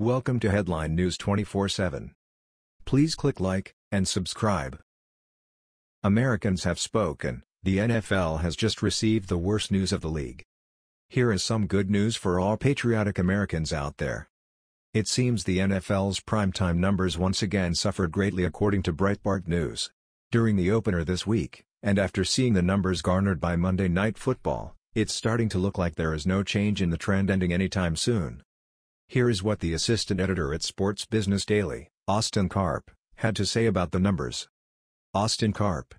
Welcome to Headline News 24/7. Please click like and subscribe. Americans have spoken. The NFL has just received the worst news of the league. Here is some good news for all patriotic Americans out there. It seems the NFL's primetime numbers once again suffered greatly according to Breitbart News. During the opener this week, and after seeing the numbers garnered by Monday Night Football, it's starting to look like there is no change in the trend ending anytime soon. Here is what the assistant editor at Sports Business Daily, Austin Karp, had to say about the numbers. Austin Karp.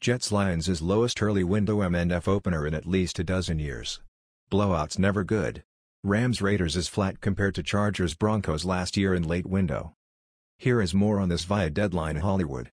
Jets Lions is lowest early window MNF opener in at least a dozen years. Blowouts never good. Rams Raiders is flat compared to Chargers Broncos last year in late window. Here is more on this via Deadline Hollywood.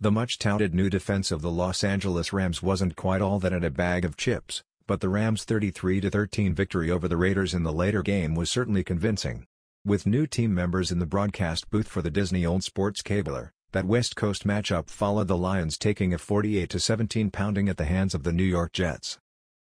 The much-touted new defense of the Los Angeles Rams wasn't quite all that in a bag of chips, but the Rams' 33-13 victory over the Raiders in the later game was certainly convincing. With new team members in the broadcast booth for the Disney-owned sports cabler, that West Coast matchup followed the Lions taking a 48-17 pounding at the hands of the New York Jets.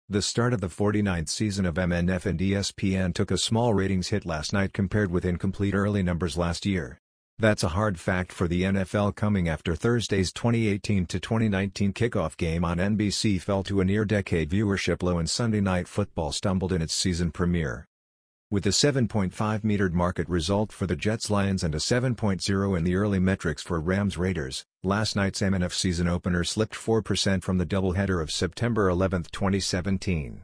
The start of the 49th season of MNF and ESPN took a small ratings hit last night compared with incomplete early numbers last year. That's a hard fact for the NFL coming after Thursday's 2018-2019 kickoff game on NBC fell to a near-decade viewership low and Sunday Night Football stumbled in its season premiere. With a 7.5 metered market result for the Jets-Lions and a 7.0 in the early metrics for Rams-Raiders, last night's MNF season opener slipped 4% from the doubleheader of September 11, 2017.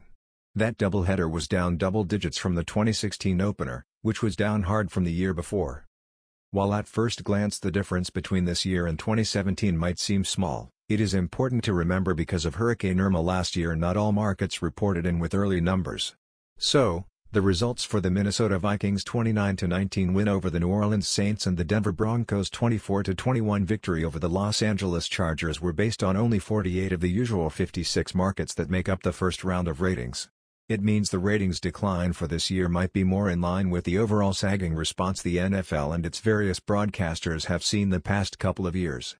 That doubleheader was down double digits from the 2016 opener, which was down hard from the year before. While at first glance the difference between this year and 2017 might seem small, it is important to remember because of Hurricane Irma last year not all markets reported in with early numbers. So, the results for the Minnesota Vikings 29-19 win over the New Orleans Saints and the Denver Broncos 24-21 victory over the Los Angeles Chargers were based on only 48 of the usual 56 markets that make up the first round of ratings. It means the ratings decline for this year might be more in line with the overall sagging response the NFL and its various broadcasters have seen the past couple of years.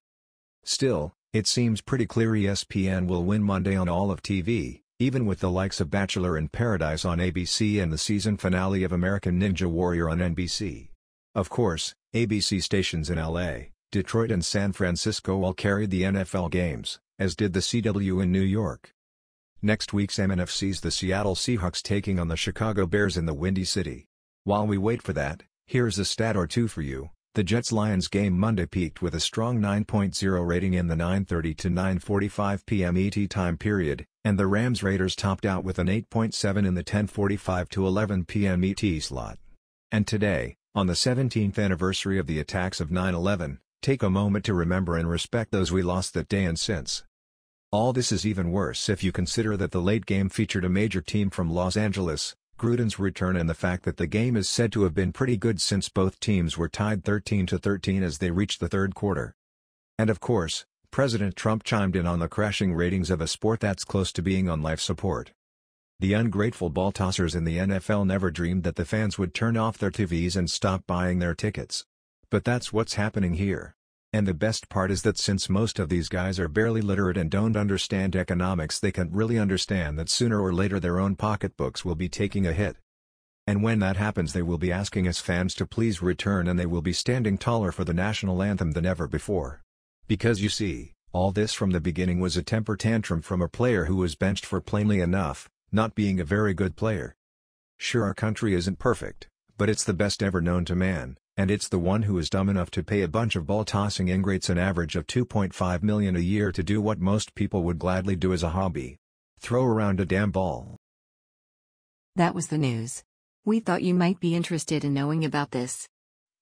Still, it seems pretty clear ESPN will win Monday on all of TV, even with the likes of Bachelor in Paradise on ABC and the season finale of American Ninja Warrior on NBC. Of course, ABC stations in LA, Detroit and San Francisco all carried the NFL games, as did the CW in New York. Next week's MNF sees the Seattle Seahawks taking on the Chicago Bears in the Windy City. While we wait for that, here's a stat or two for you. The Jets-Lions game Monday peaked with a strong 9.0 rating in the 9.30 to 9.45 p.m. ET time period, and the Rams-Raiders topped out with an 8.7 in the 10.45 to 11 p.m. ET slot. And today, on the 17th anniversary of the attacks of 9-11, take a moment to remember and respect those we lost that day and since. All this is even worse if you consider that the late game featured a major team from Los Angeles, Gruden's return and the fact that the game is said to have been pretty good since both teams were tied 13-13 as they reached the third quarter. And of course, President Trump chimed in on the crashing ratings of a sport that's close to being on life support. The ungrateful ball tossers in the NFL never dreamed that the fans would turn off their TVs and stop buying their tickets. But that's what's happening here. And the best part is that since most of these guys are barely literate and don't understand economics they can't really understand that sooner or later their own pocketbooks will be taking a hit. And when that happens they will be asking us fans to please return and they will be standing taller for the national anthem than ever before. Because you see, all this from the beginning was a temper tantrum from a player who was benched for plainly enough, not being a very good player. Sure our country isn't perfect, but it's the best ever known to man, and it's the one who is dumb enough to pay a bunch of ball-tossing ingrates an average of 2.5 million a year to do what most people would gladly do as a hobby. Throw around a damn ball. That was the news. We thought you might be interested in knowing about this.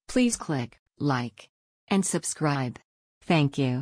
Please click like and subscribe. Thank you.